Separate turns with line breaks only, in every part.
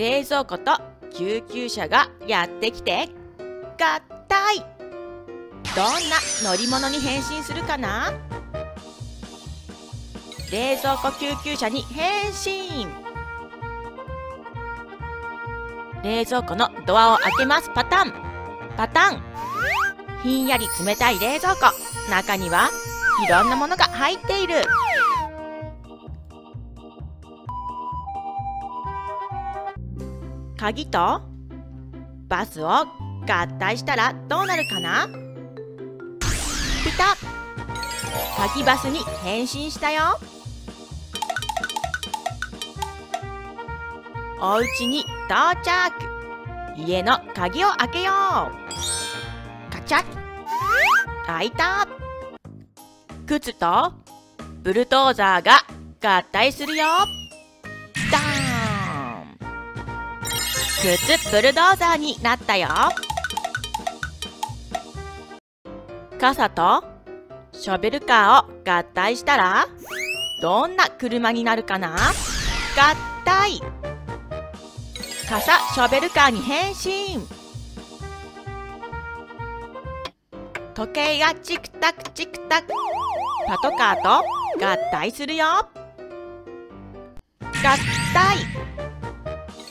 冷蔵庫と救急車がやってきて。合体。どんな乗り物に変身するかな？冷蔵庫救急車に変身。冷蔵庫のドアを開けますパタン。パタン。ひんやり冷たい冷蔵庫。中にはいろんなものが入っている。鍵とバスを合体したらどうなるかな？ピタ鍵バスに変身したよ。お家に到着。家の鍵を開けよう。カチャッ。開いた。靴とブルドーザーが合体するよ。ダーン。靴ブルドーザーになったよ。傘とショベルカーを合体したらどんな車になるかな？合体。傘ショベルカーに変身。時計がチクタクチクタク。パトカーと合体するよ。合体。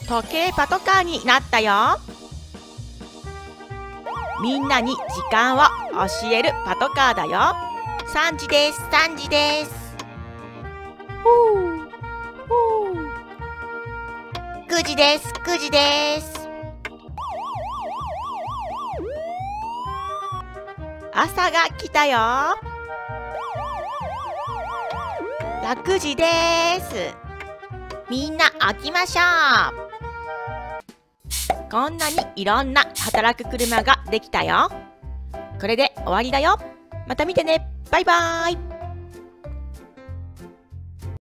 時計パトカーになったよ。みんなに時間を教えるパトカーだよ。3時です。3時です。ふう。ふう。9時です。9時です。朝が来たよ。6時です。みんな起きましょう。こんなにいろんな働く車ができたよ。これで終わりだよ。また見てね。バイバーイ。